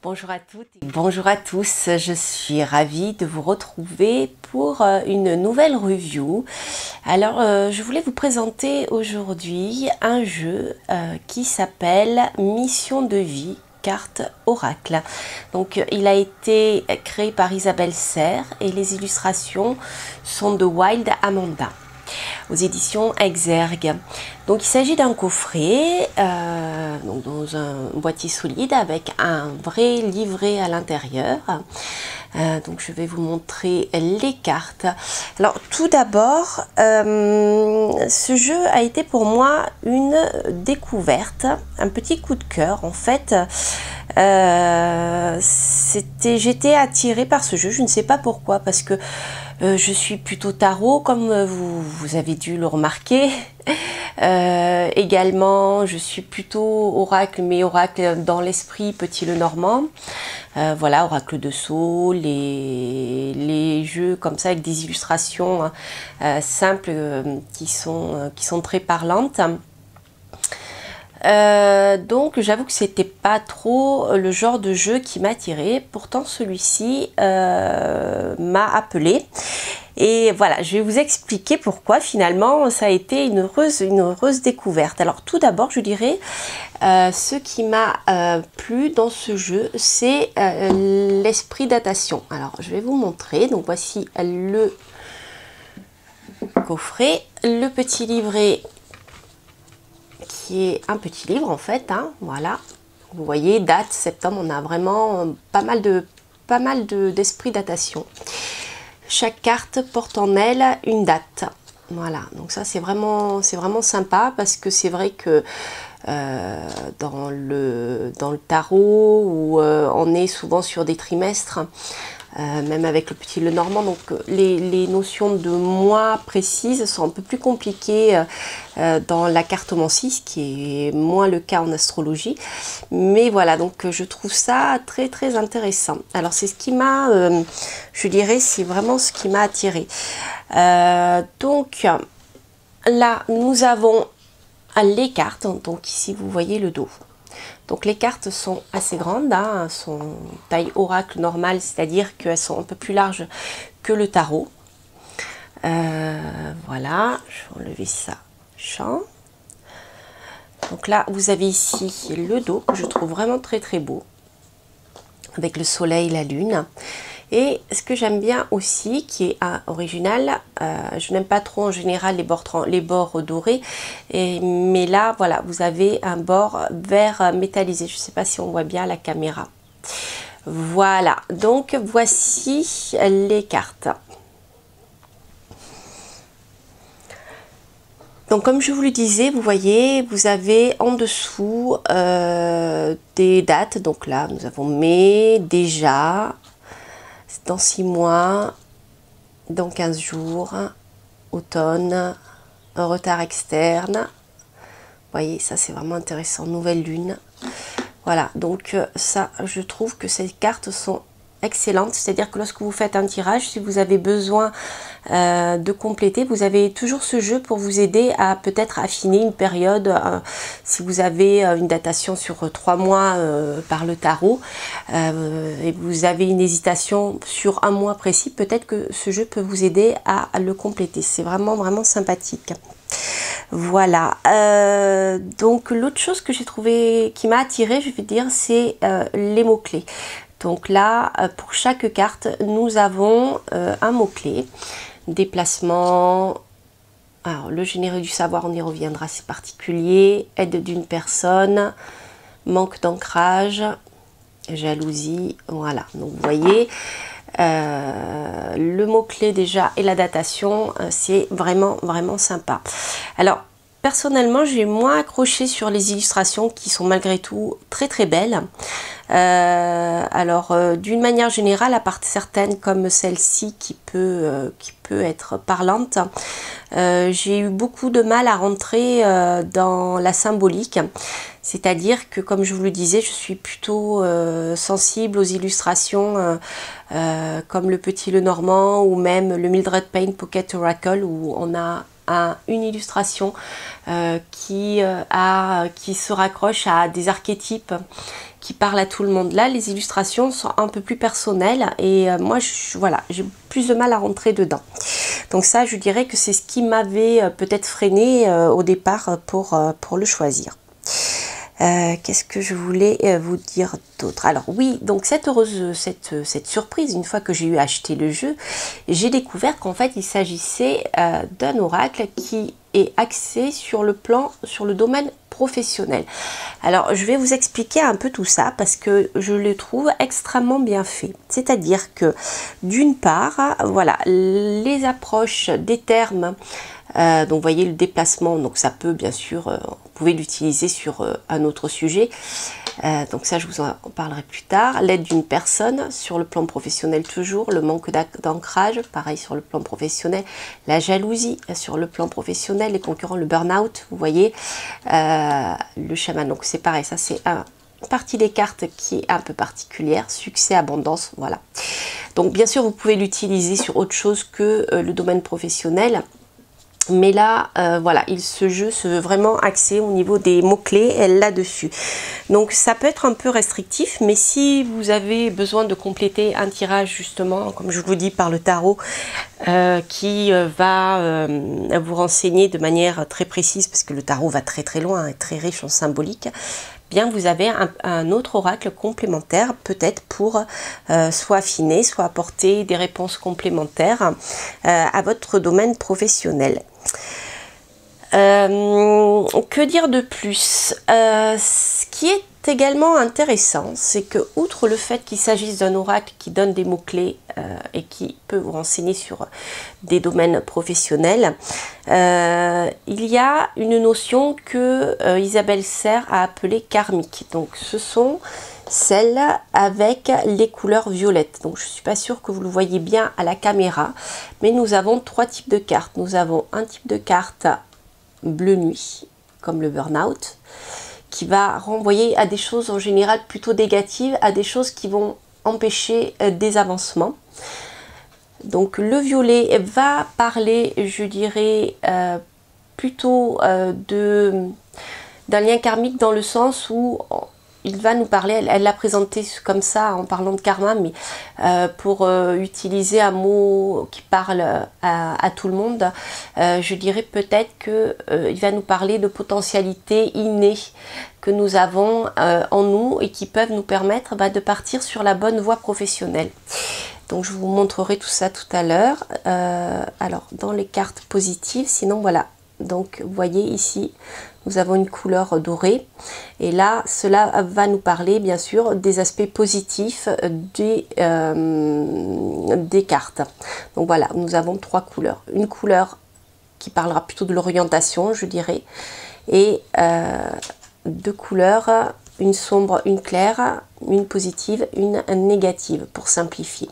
Bonjour à toutes et bonjour à tous, je suis ravie de vous retrouver pour euh, une nouvelle review. Alors euh, je voulais vous présenter aujourd'hui un jeu euh, qui s'appelle Mission de vie carte oracle. Donc il a été créé par Isabelle Serre et les illustrations sont de Wild Amanda aux éditions Exergue. Donc il s'agit d'un coffret euh, dans un boîtier solide avec un vrai livret à l'intérieur. Euh, donc je vais vous montrer les cartes. Alors tout d'abord, euh, ce jeu a été pour moi une découverte, un petit coup de cœur en fait. c'était, j'étais attirée par ce jeu, je ne sais pas pourquoi, parce que euh, je suis plutôt tarot, comme euh, vous, avez dû le remarquer. Euh, également, je suis plutôt oracle, mais oracle dans l'esprit, petit le normand. voilà, oracle de saut, les, les, jeux comme ça avec des illustrations hein, simples qui, sont, qui sont très parlantes. Euh, donc j'avoue que c'était pas trop le genre de jeu qui m'attirait. Pourtant celui-ci euh, m'a appelé. Et voilà, je vais vous expliquer pourquoi finalement ça a été une heureuse, une heureuse découverte. Alors tout d'abord, je dirais, euh, ce qui m'a plu dans ce jeu, c'est l'esprit datation. Alors je vais vous montrer. Donc voici le coffret, le petit livret un petit livre en fait. Hein, voilà. Vous voyez, date, septembre, on a vraiment pas mal de pas mal d'esprit datation. Chaque carte porte en elle une date. Voilà, donc ça c'est vraiment, vraiment sympa parce que c'est vrai que euh, dans, le, dans le tarot où euh, on est souvent sur des trimestres, euh, même avec le petit le normand. Donc euh, les, notions de mois précises sont un peu plus compliquées euh, dans la cartomancie, ce qui est moins le cas en astrologie. Mais voilà, donc je trouve ça très très intéressant. Alors c'est ce qui m'a, je dirais, c'est vraiment ce qui m'a attiré. donc là, nous avons les cartes. Donc ici, vous voyez le dos. Donc les cartes sont assez grandes, hein, sont taille oracle normale, c'est-à-dire qu'elles sont un peu plus larges que le tarot. Euh, voilà, je vais enlever ça. Champ. Donc là, vous avez ici le dos que je trouve vraiment très très beau, avec le soleil, la lune. Et ce que j'aime bien aussi, qui est original, euh, je n'aime pas trop en général les bords, dorés, mais là, voilà, vous avez un bord vert métallisé. Je ne sais pas si on voit bien la caméra. Voilà, donc voici les cartes. Donc comme je vous le disais, vous voyez, vous avez en dessous euh, des dates. Donc là, nous avons mai, déjà, dans 6 mois, dans 15 jours, automne, un retard externe. Vous voyez, ça c'est vraiment intéressant, nouvelle lune. Voilà, donc euh, ça, je trouve que ces cartes sont excellente. C'est-à-dire que lorsque vous faites un tirage, si vous avez besoin euh, de compléter, vous avez toujours ce jeu pour vous aider à peut-être affiner une période. Euh, si vous avez euh, une datation sur trois mois par le tarot et vous avez une hésitation sur un mois précis, peut-être que ce jeu peut vous aider à, le compléter. C'est vraiment vraiment sympathique. Voilà. donc l'autre chose que j'ai trouvé qui m'a attiré, je vais dire, c'est les mots clés. Donc là, euh, pour chaque carte, nous avons euh, un mot-clé. Déplacement. Alors, le généreux du savoir, on y reviendra, c'est particulier. Aide d'une personne. Manque d'ancrage. Jalousie. Voilà. Donc, vous voyez, euh, le mot-clé déjà et la datation, c'est vraiment, vraiment sympa. Alors, personnellement, j'ai moins accroché sur les illustrations qui sont malgré tout très très belles. Euh, alors, euh, d'une manière générale, à part certaines comme celle-ci qui, peut euh, être parlante, j'ai eu beaucoup de mal à rentrer dans la symbolique. C'est-à-dire que, comme je vous le disais, je suis plutôt sensible aux illustrations comme le Petit Le Normand ou même le Mildred Payne Pocket Oracle où on a une illustration qui se raccroche à des archétypes qui parlent à tout le monde. Là, les illustrations sont un peu plus personnelles et moi, je, voilà, j'ai plus de mal à rentrer dedans. Donc ça, je dirais que c'est ce qui m'avait peut-être freiné au départ pour, pour le choisir. Euh, qu'est-ce que je voulais euh, vous dire d'autre? Alors oui, donc cette heureuse, cette, cette surprise, une fois que j'ai eu acheté le jeu, j'ai découvert qu'en fait il s'agissait euh, d'un oracle qui est axé sur le plan, sur le domaine Alors je vais vous expliquer un peu tout ça parce que je le trouve extrêmement bien fait. C'est-à-dire que d'une part, voilà, les approches des termes euh, donc vous voyez le déplacement, donc ça peut bien sûr, euh, vous pouvez l'utiliser sur euh, un autre sujet. Donc ça je vous en parlerai plus tard. L'aide d'une personne sur le plan professionnel toujours, le manque d'ancrage, pareil sur le plan professionnel. La jalousie sur le plan professionnel, les concurrents, le burn-out, vous voyez. le chaman, donc c'est pareil, ça c'est un, partie des cartes qui est un peu particulière, succès, abondance, voilà. Donc bien sûr, vous pouvez l'utiliser sur autre chose que le domaine professionnel. Mais là, euh, voilà, il, ce jeu se veut vraiment axé au niveau des mots-clés là-dessus. Donc ça peut être un peu restrictif, mais si vous avez besoin de compléter un tirage justement, comme je vous dis par le tarot, euh, qui euh, va vous renseigner de manière très précise, parce que le tarot va très très loin et très riche en symbolique, bien vous avez un, autre oracle complémentaire peut-être pour soit affiner, soit apporter des réponses complémentaires à votre domaine professionnel. Euh, que dire de plus? Euh, Ce qui est également intéressant, c'est que outre le fait qu'il s'agisse d'un oracle qui donne des mots-clés euh, et qui peut vous renseigner sur des domaines professionnels, il y a une notion que Isabelle Serre a appelée karmique. Donc ce sont celles avec les couleurs violettes. Donc je ne suis pas sûre que vous le voyez bien à la caméra, mais nous avons trois types de cartes. Nous avons un type de carte bleu nuit, comme le burn-out, qui va renvoyer à des choses en général plutôt négatives, à des choses qui vont empêcher euh, des avancements. Donc le violet va parler, je dirais, euh, plutôt euh, d'un lien karmique dans le sens où il va nous parler, elle l'a présenté comme ça en parlant de karma, mais euh, pour euh, utiliser un mot qui parle à, tout le monde, euh, je dirais peut-être qu'il va nous parler de potentialités innées que nous avons en nous et qui peuvent nous permettre bah, de partir sur la bonne voie professionnelle. Donc je vous montrerai tout ça tout à l'heure. alors dans les cartes positives, sinon voilà. Donc vous voyez ici, nous avons une couleur dorée. Et là, cela va nous parler bien sûr des aspects positifs des, euh, cartes. Donc voilà, nous avons trois couleurs. Une couleur qui parlera plutôt de l'orientation, je dirais, et euh, deux couleurs, une sombre, une claire, une positive, une négative, pour simplifier.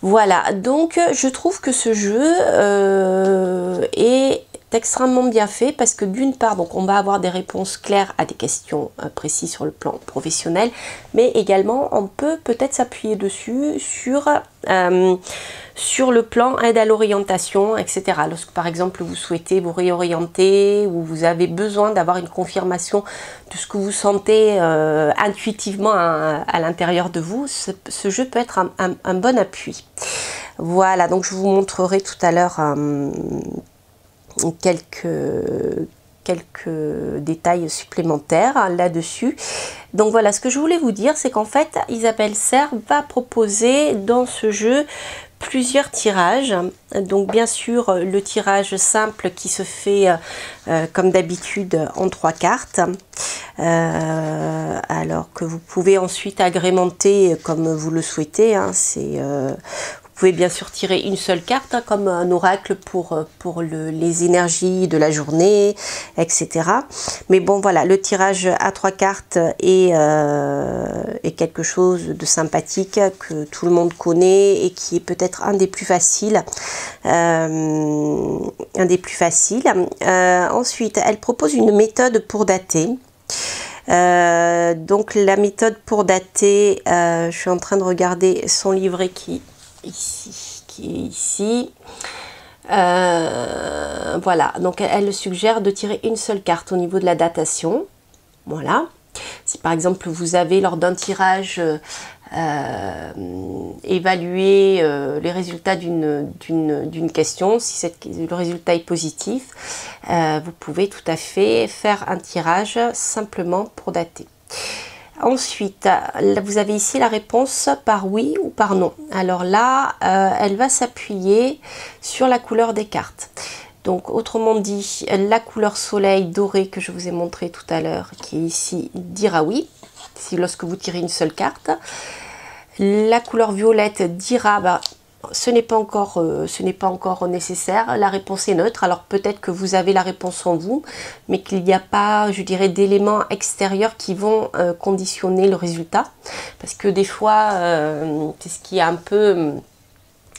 Voilà, donc je trouve que ce jeu euh, est extrêmement bien fait parce que d'une part, donc on va avoir des réponses claires à des questions euh, précises sur le plan professionnel, mais également on peut peut-être s'appuyer dessus sur, euh, sur le plan aide à l'orientation, etc. Lorsque par exemple vous souhaitez vous réorienter ou vous avez besoin d'avoir une confirmation de ce que vous sentez euh, intuitivement à, l'intérieur de vous, ce, jeu peut être un, bon appui. Voilà, donc je vous montrerai tout à l'heure quelques, quelques détails supplémentaires là-dessus. Donc voilà, ce que je voulais vous dire, c'est qu'en fait, Isabelle Serre va proposer dans ce jeu plusieurs tirages. Donc bien sûr, le tirage simple qui se fait euh, comme d'habitude en trois cartes. Euh, alors que vous pouvez ensuite agrémenter comme vous le souhaitez. Hein. euh, pouvez bien sûr tirer une seule carte, hein, comme un oracle pour, euh, pour les énergies de la journée, etc. Mais bon, voilà, le tirage à trois cartes est, euh, est quelque chose de sympathique que tout le monde connaît et qui est peut-être un des plus faciles. Euh, un des plus faciles. ensuite, elle propose une méthode pour dater. donc la méthode pour dater, je suis en train de regarder son livret qui ici, qui est ici. Euh, voilà, donc elle suggère de tirer une seule carte au niveau de la datation. Voilà. Si par exemple vous avez lors d'un tirage euh, évalué euh, les résultats d'une question, si le résultat est positif, vous pouvez tout à fait faire un tirage simplement pour dater. Ensuite, vous avez ici la réponse par oui ou par non. Alors là, euh, elle va s'appuyer sur la couleur des cartes. Donc, autrement dit, la couleur soleil doré que je vous ai montré tout à l'heure, qui est ici, dira oui, si lorsque vous tirez une seule carte. La couleur violette dira bah, ce n'est pas encore euh, ce n'est pas encore nécessaire. La réponse est neutre. Alors peut-être que vous avez la réponse en vous mais qu'il n'y a pas je dirais d'éléments extérieurs qui vont euh, conditionner le résultat. Parce que des fois euh, c'est ce qui est un peu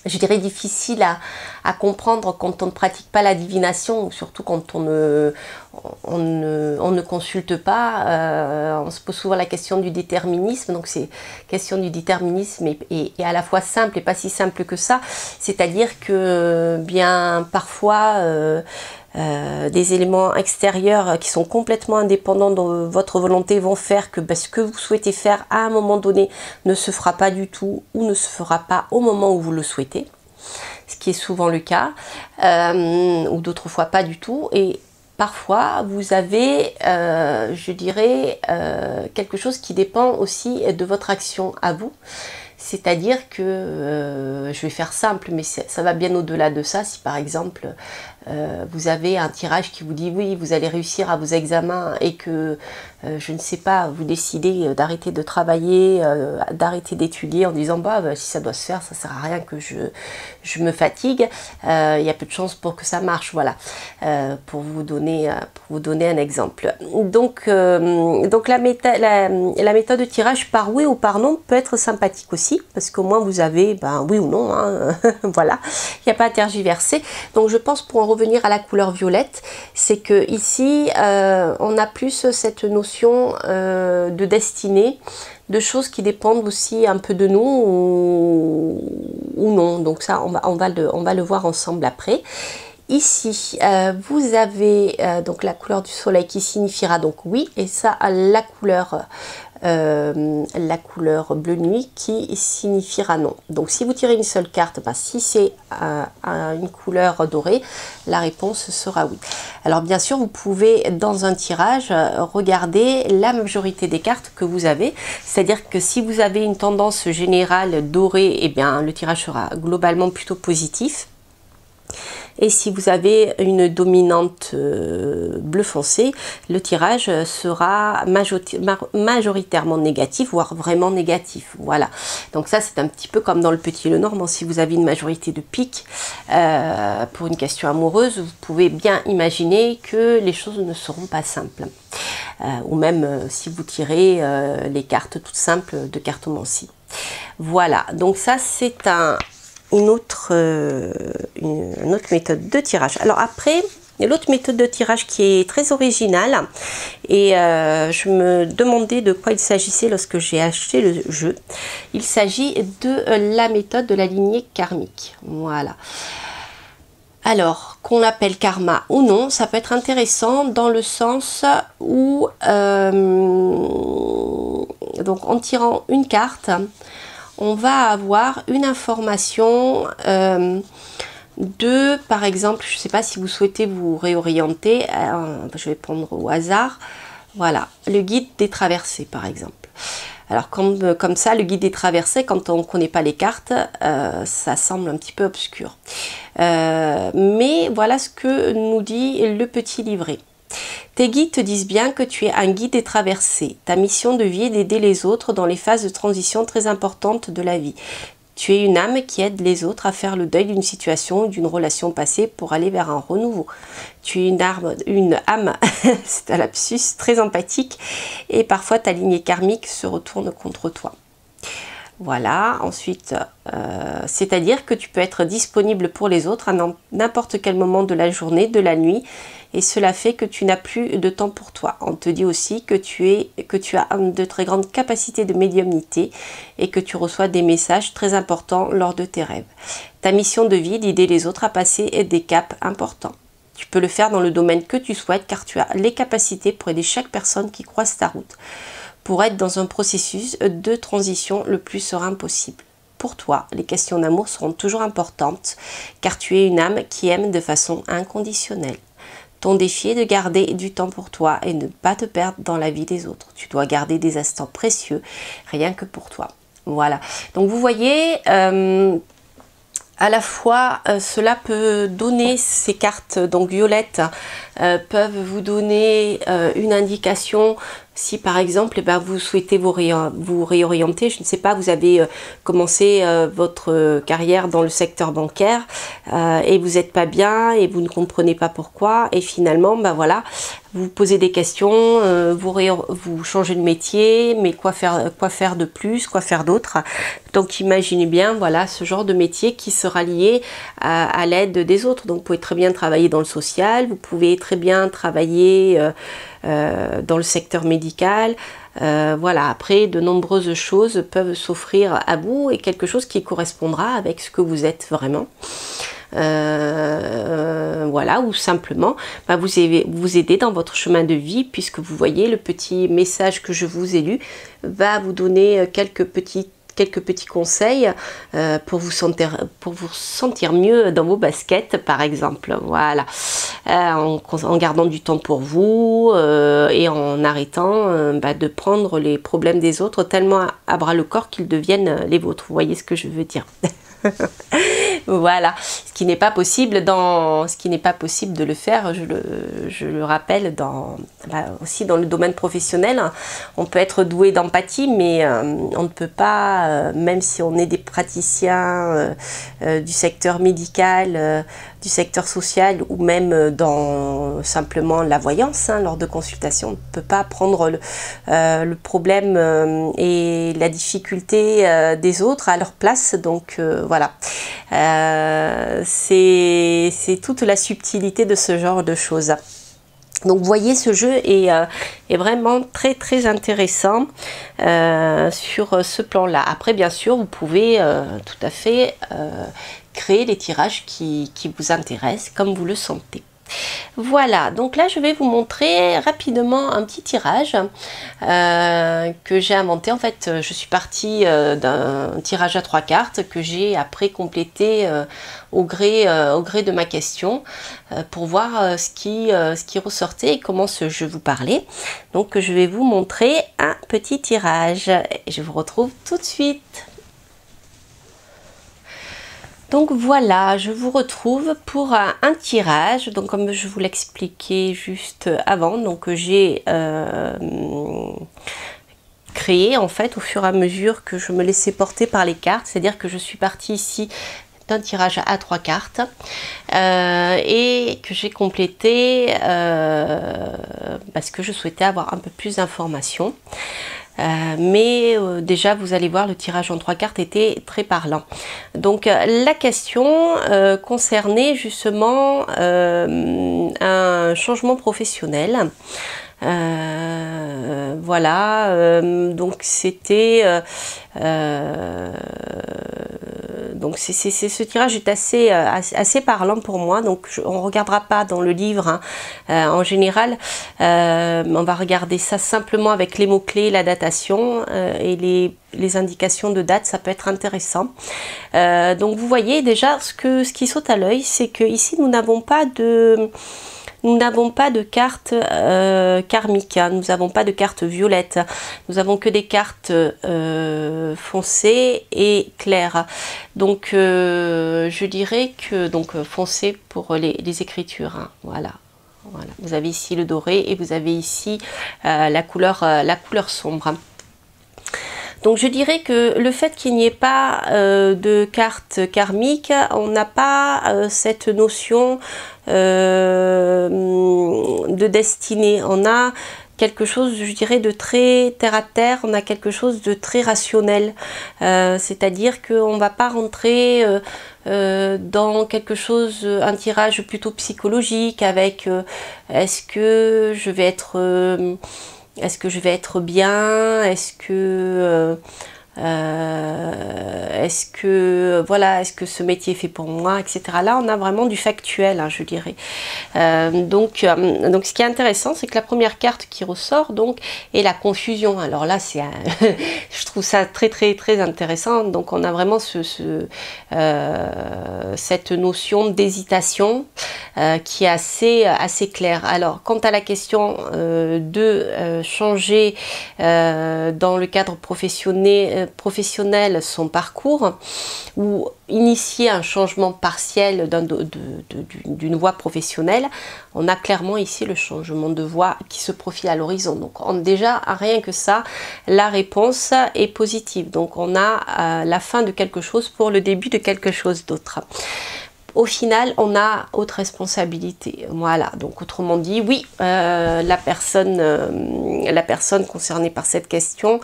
je dirais, difficile à, comprendre quand on ne pratique pas la divination, surtout quand on ne, on ne, consulte pas. Euh, on se pose souvent la question du déterminisme, donc c'est question du déterminisme est, à la fois simple et pas si simple que ça. C'est-à-dire que bien parfois euh, euh, des éléments extérieurs qui sont complètement indépendants de votre volonté vont faire que ce que vous souhaitez faire à un moment donné ne se fera pas du tout ou ne se fera pas au moment où vous le souhaitez, ce qui est souvent le cas, euh, ou d'autres fois pas du tout. Et parfois vous avez, euh, je dirais, quelque chose qui dépend aussi de votre action à vous. C'est-à-dire que, je vais faire simple, mais ça va bien au-delà de ça. Si par exemple, euh, vous avez un tirage qui vous dit oui, vous allez réussir à vos examens et que, euh, je ne sais pas, vous décidez euh, d'arrêter de travailler, d'arrêter d'étudier en disant bah, bah, si ça doit se faire, ça sert à rien que je, je me fatigue, il y a peu de chances pour que ça marche, voilà, pour, vous donner, pour vous donner un exemple. Donc, donc la, la, la, méthode de tirage par oui ou par non peut être sympathique aussi, parce qu'au moins vous avez ben, oui ou non, hein, voilà, il n'y a pas à tergiverser. Donc je pense pour en revenir à la couleur violette, c'est que ici, euh, on a plus cette notion euh, de destinée, de choses qui dépendent aussi un peu de nous ou, non. Donc ça, on va, on, va le, voir ensemble après. Ici, euh, vous avez donc la couleur du soleil qui signifiera donc oui, et ça, la couleur euh, la couleur bleu nuit qui signifiera non. Donc si vous tirez une seule carte, bah, si c'est euh, une couleur dorée, la réponse sera oui. Alors bien sûr, vous pouvez dans un tirage regarder la majorité des cartes que vous avez. C'est-à-dire que si vous avez une tendance générale dorée, eh bien le tirage sera globalement plutôt positif. Et si vous avez une dominante euh, bleu foncé, le tirage sera majoritairement négatif, voire vraiment négatif. Voilà. Donc ça, c'est un petit peu comme dans le petit et le normand. Si vous avez une majorité de pique euh, pour une question amoureuse, vous pouvez bien imaginer que les choses ne seront pas simples. Euh, ou même si vous tirez les cartes toutes simples de cartomancie. Voilà, donc ça c'est un, une autre, euh, une, autre méthode de tirage. Alors après, l'autre méthode de tirage qui est très originale et euh, je me demandais de quoi il s'agissait lorsque j'ai acheté le jeu. Il s'agit de euh, la méthode de la lignée karmique. Voilà. Alors, qu'on l'appelle karma ou non, ça peut être intéressant dans le sens où, donc en tirant une carte, on va avoir une information euh, de, par exemple, je ne sais pas si vous souhaitez vous réorienter, euh, je vais prendre au hasard, voilà, le guide des traversées par exemple. Alors comme, comme ça, le guide des traversées, quand on ne connaît pas les cartes, euh, ça semble un petit peu obscur. mais voilà ce que nous dit le petit livret. Tes guides te disent bien que tu es un guide des traversées. Ta mission de vie est d'aider les autres dans les phases de transition très importantes de la vie. Tu es une âme qui aide les autres à faire le deuil d'une situation ou d'une relation passée pour aller vers un renouveau. Tu es une, âme, c'est un lapsus, très empathique et parfois ta lignée karmique se retourne contre toi. Voilà, ensuite, euh, c'est-à-dire que tu peux être disponible pour les autres à n'importe quel moment de la journée, de la nuit, et cela fait que tu n'as plus de temps pour toi. On te dit aussi que tu, que tu as de très grandes capacités de médiumnité et que tu reçois des messages très importants lors de tes rêves. Ta mission de vie, d'aider les autres à passer des caps importants. Tu peux le faire dans le domaine que tu souhaites car tu as les capacités pour aider chaque personne qui croise ta route pour être dans un processus de transition le plus serein possible. Pour toi, les questions d'amour seront toujours importantes car tu es une âme qui aime de façon inconditionnelle. Ton défi est de garder du temps pour toi et ne pas te perdre dans la vie des autres. Tu dois garder des instants précieux rien que pour toi. Voilà. Donc vous voyez, euh, à la fois euh, cela peut donner ces cartes donc violettes euh, peuvent vous donner une indication si par exemple eh ben, vous souhaitez vous, réorienter, je ne sais pas, vous avez euh, commencé euh, votre carrière dans le secteur bancaire euh, et vous n'êtes pas bien et vous ne comprenez pas pourquoi et finalement ben voilà, vous posez des questions, vous, vous changez de métier, mais quoi faire, de plus, quoi faire d'autre? Donc imaginez bien voilà ce genre de métier qui sera lié à, l'aide des autres. Donc vous pouvez très bien travailler dans le social, vous pouvez très bien travailler euh, dans le secteur médical. Euh, voilà, après, de nombreuses choses peuvent s'offrir à vous et quelque chose qui correspondra avec ce que vous êtes vraiment. Euh, voilà, ou simplement bah, vous, vous aider dans votre chemin de vie, puisque vous voyez le petit message que je vous ai lu va vous donner quelques petites quelques petits conseils euh, pour, vous sentir, pour vous sentir mieux dans vos baskets, par exemple. Voilà. Euh, en, gardant du temps pour vous euh, et en arrêtant bah, de prendre les problèmes des autres tellement à bras le corps qu'ils deviennent les vôtres. Vous voyez ce que je veux dire voilà, qui n'est pas possible dans, ce qui n'est pas possible de le faire, je le, je le rappelle, dans, aussi dans le domaine professionnel, on peut être doué d'empathie, mais euh, on ne peut pas, euh, même si on est des praticiens euh, du secteur médical, du secteur social ou même dans simplement la voyance, hein, lors de consultations, on ne peut pas prendre le, le problème et la difficulté des autres à leur place. Donc voilà. Euh, c'est toute la subtilité de ce genre de choses. Donc voyez ce jeu est, euh, vraiment très très intéressant euh, sur ce plan-là. Après bien sûr vous pouvez tout à fait créer les tirages qui, vous intéressent comme vous le sentez. Voilà, donc là je vais vous montrer rapidement un petit tirage euh, que j'ai inventé. En fait, je suis partie euh, d'un tirage à trois cartes que j'ai après complété euh, au, gré, au gré de ma question pour voir ce, qui, ressortait et comment ce jeu vous parlait. Donc je vais vous montrer un petit tirage. Je vous retrouve tout de suite. Donc voilà, je vous retrouve pour un, tirage. Donc comme je vous l'expliquais juste avant, donc j'ai euh, créé en fait au fur et à mesure que je me laissais porter par les cartes. C'est-à-dire que je suis partie ici d'un tirage à trois cartes euh, et que j'ai complété euh, parce que je souhaitais avoir un peu plus d'informations. Euh, mais euh, déjà, vous allez voir, le tirage en trois cartes était très parlant. Donc, euh, la question concernait justement un changement professionnel. voilà, donc c'était donc c'est ce tirage est assez, euh, assez, parlant pour moi. Donc on ne regardera pas dans le livre hein. euh, en général. Euh, on va regarder ça simplement avec les mots-clés, la datation et les, les, indications de date. Ça peut être intéressant. donc vous voyez déjà ce, que, ce qui saute à l'œil, c'est que ici nous n'avons pas de nous n'avons pas de carte euh, karmique, hein. nous n'avons pas de carte violette, nous avons que des cartes euh, foncées et claires. Donc euh, je dirais que donc foncé pour les, écritures, hein. voilà. Vous avez ici le doré et vous avez ici la couleur sombre. Donc je dirais que le fait qu'il n'y ait pas euh, de carte karmique, on n'a pas euh, cette notion euh, de destinée. On a quelque chose, je dirais, de très terre à terre, on a quelque chose de très rationnel. C'est-à-dire qu'on ne va pas rentrer dans quelque chose, un tirage plutôt psychologique avec est-ce que je vais être est-ce que je vais être bien? Est-ce que euh, est-ce que voilà, est-ce que ce métier est fait pour moi, etc. Là, on a vraiment du factuel, hein, je dirais. Euh, donc, euh, donc, ce qui est intéressant, c'est que la première carte qui ressort donc est la confusion. Alors là, c'est, je trouve ça très très très intéressant. Donc, on a vraiment ce, cette notion d'hésitation qui est assez assez claire. Alors, quant à la question de changer dans le cadre professionnel son parcours ou initier un changement partiel d'une voie professionnelle, on a clairement ici le changement de voie qui se profile à l'horizon. Donc déjà, rien que ça, la réponse est positive. Donc on a euh, la fin de quelque chose pour le début de quelque chose d'autre au final, on a autre responsabilité. Voilà, donc autrement dit, oui, euh, la, personne, euh, la personne concernée par cette question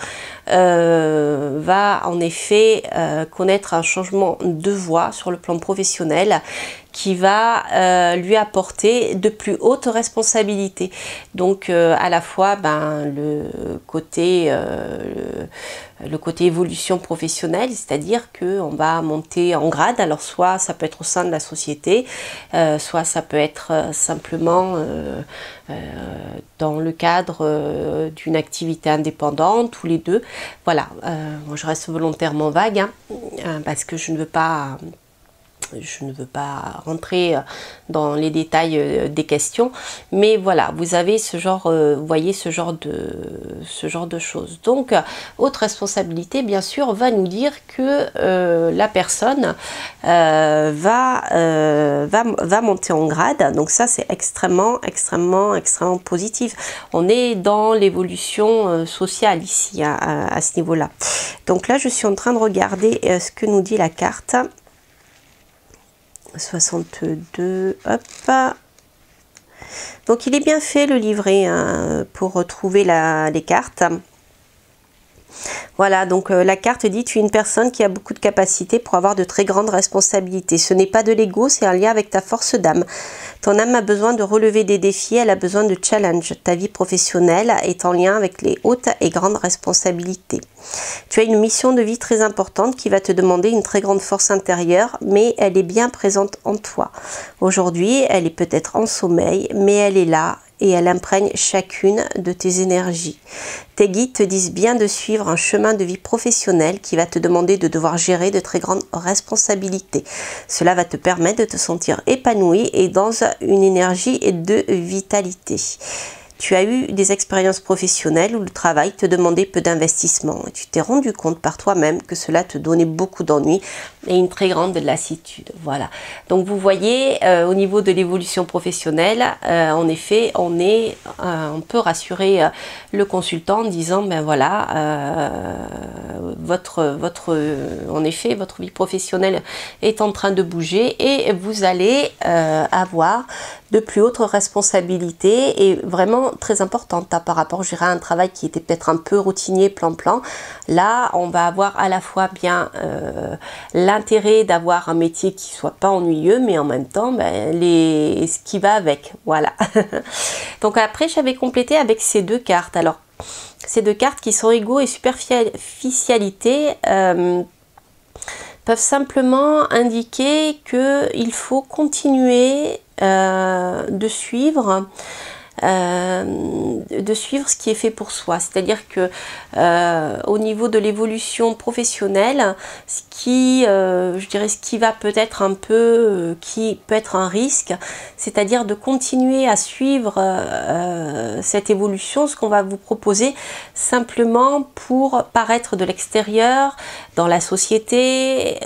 euh, va en effet connaître un changement de voie sur le plan professionnel qui va lui apporter de plus hautes responsabilités. Donc à la fois ben, le côté côté évolution professionnelle, c'est-à-dire qu'on va monter en grade. Alors soit ça peut être au sein de la société, euh, soit ça peut être euh, simplement euh, dans le cadre d'une activité indépendante, tous les deux. Voilà, je reste volontairement vague hein, parce que je ne veux pas je ne veux pas rentrer euh, dans les détails euh, des questions, mais voilà, vous avez ce genre, euh, vous voyez ce genre de, ce genre de choses. Donc, autre responsabilité, bien sûr, va nous dire que la personne va, va, monter en grade. Donc ça, c'est extrêmement, extrêmement, extrêmement positif. On est dans l'évolution sociale ici, à, à ce niveau-là. Donc là, je suis en train de regarder ce que nous dit la carte. 62, hop. Donc il est bien fait le livret hein, pour retrouver les cartes. Voilà, donc euh, la carte dit tu es une personne qui a beaucoup de capacités pour avoir de très grandes responsabilités. Ce n'est pas de l'ego, c'est un lien avec ta force d'âme. Ton âme a besoin de relever des défis, elle a besoin de challenge. Ta vie professionnelle est en lien avec les hautes et grandes responsabilités. Tu as une mission de vie très importante qui va te demander une très grande force intérieure, mais elle est bien présente en toi. Aujourd'hui, elle est peut-être en sommeil, mais elle est là et elle imprègne chacune de tes énergies. Tes guides te disent bien de suivre un chemin de vie professionnel qui va te demander de devoir gérer de très grandes responsabilités. Cela va te permettre de te sentir épanoui et dans une énergie de vitalité. Tu as eu des expériences professionnelles où le travail te demandait peu d'investissement tu t'es rendu compte par toi-même que cela te donnait beaucoup d'ennuis et une très grande lassitude. Voilà. Donc vous voyez, euh, au niveau de l'évolution professionnelle, euh, en effet, on est, euh, on peut rassurer le consultant en disant, ben voilà, votre, votre, en effet, votre vie professionnelle est en train de bouger et vous allez avoir de plus hautes responsabilités et vraiment très importantes hein, par rapport à un travail qui était peut-être un peu routinier plan-plan. Là, on va avoir à la fois bien euh, l'intérêt d'avoir un métier qui soit pas ennuyeux, mais en même temps, ben, les... ce qui va avec. Voilà. Donc après, j'avais complété avec ces deux cartes. Alors, ces deux cartes qui sont égaux et superficialité. Euh, peuvent simplement indiquer qu'il faut continuer euh, de suivre euh, de suivre ce qui est fait pour soi. C'est-à-dire que euh, au niveau de l'évolution professionnelle, ce qui, je dirais, ce qui va peut-être un peu, qui peut être un risque, c'est-à-dire de continuer à suivre cette évolution, ce qu'on va vous proposer simplement pour paraître de l'extérieur, dans la société,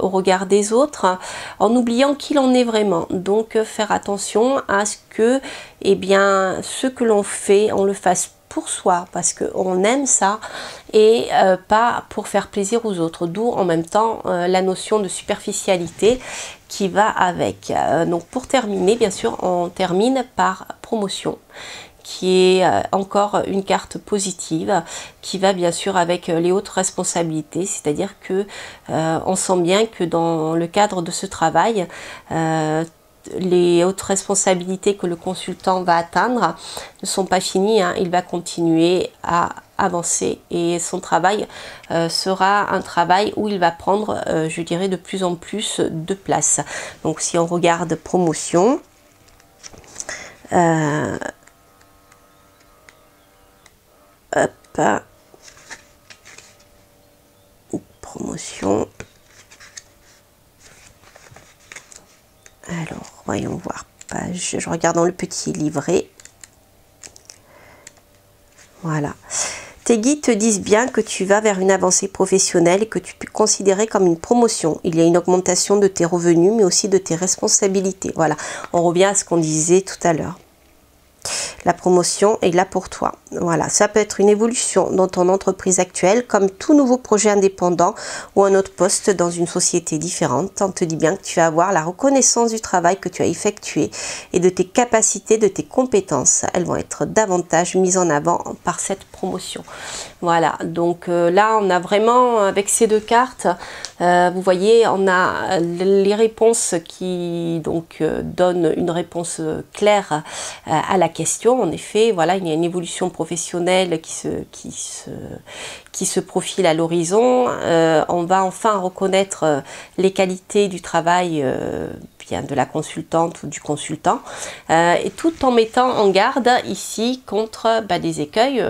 au regard des autres, en oubliant qui l'on est vraiment. Donc faire attention à ce que eh bien, ce que l'on fait, on le fasse pour soi parce qu'on aime ça et euh, pas pour faire plaisir aux autres. D'où en même temps euh, la notion de superficialité qui va avec. Euh, donc pour terminer, bien sûr, on termine par promotion qui est encore une carte positive qui va bien sûr avec les hautes responsabilités, c'est-à-dire que on sent bien que dans le cadre de ce travail, les hautes responsabilités que le consultant va atteindre ne sont pas finies. Hein. Il va continuer à avancer et son travail euh, sera un travail où il va prendre, euh, je dirais, de plus en plus de place. Donc si on regarde promotion, euh, promotion, Alors, voyons voir. Page, je regarde dans le petit livret. Voilà. Tes guides te disent bien que tu vas vers une avancée professionnelle et que tu peux considérer comme une promotion. Il y a une augmentation de tes revenus, mais aussi de tes responsabilités. Voilà, on revient à ce qu'on disait tout à l'heure. La promotion est là pour toi. Voilà, ça peut être une évolution dans ton entreprise actuelle, comme tout nouveau projet indépendant ou un autre poste dans une société différente. On te dit bien que tu vas avoir la reconnaissance du travail que tu as effectué et de tes capacités, de tes compétences. Elles vont être davantage mises en avant par cette promotion. Voilà, donc euh, là, on a vraiment, avec ces deux cartes, euh, vous voyez, on a les réponses qui donc euh, donnent une réponse claire à la question. En effet, voilà, il y a une évolution professionnelle qui se, profile à l'horizon. Euh, on va enfin reconnaître euh, les qualités du travail euh, bien de la consultante ou du consultant, et tout en mettant en garde ici contre bah, des écueils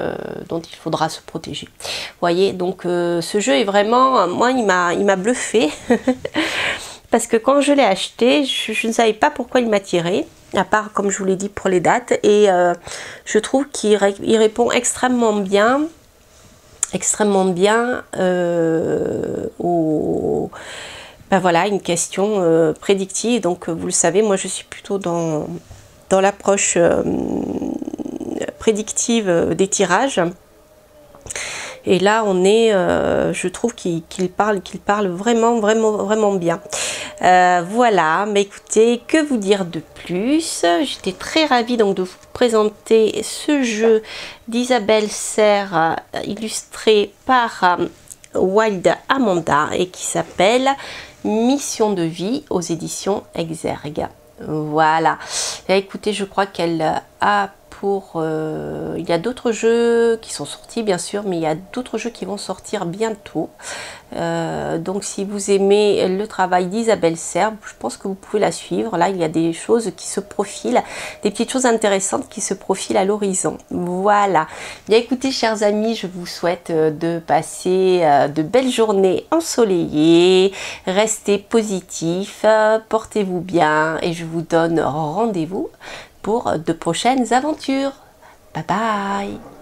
dont il faudra se protéger. Vous voyez, donc ce jeu est vraiment, moi il m'a bluffé. parce que quand je l'ai acheté, je, ne savais pas pourquoi il m'attirait, à part comme je vous l'ai dit pour les dates, et je trouve qu'il répond extrêmement bien extrêmement bien euh, au, ben voilà, une question euh, prédictive. Donc vous le savez, moi je suis plutôt dans, dans l'approche euh, prédictive des tirages. Et là, on est, je trouve qu'il parle, qu'il parle vraiment, vraiment, vraiment bien. voilà, mais écoutez, que vous dire de plus? J'étais très ravie donc de vous présenter ce jeu d'Isabelle Serre illustré par euh, Wild Amanda et qui s'appelle Mission de vie aux éditions Exergue. Voilà. écoutez, je crois qu'elle a euh, il y a d'autres jeux qui sont sortis bien sûr, mais il y a d'autres jeux qui vont sortir bientôt. Euh, donc si vous aimez le travail d'Isabelle Serbe, je pense que vous pouvez la suivre. Là, il y a des choses qui se profilent, des petites choses intéressantes qui se profilent à l'horizon. Voilà. Bien écoutez, chers amis, je vous souhaite euh, de passer de belles journées ensoleillées. Restez positifs, portez-vous bien et je vous donne rendez-vous pour de prochaines aventures. Bye bye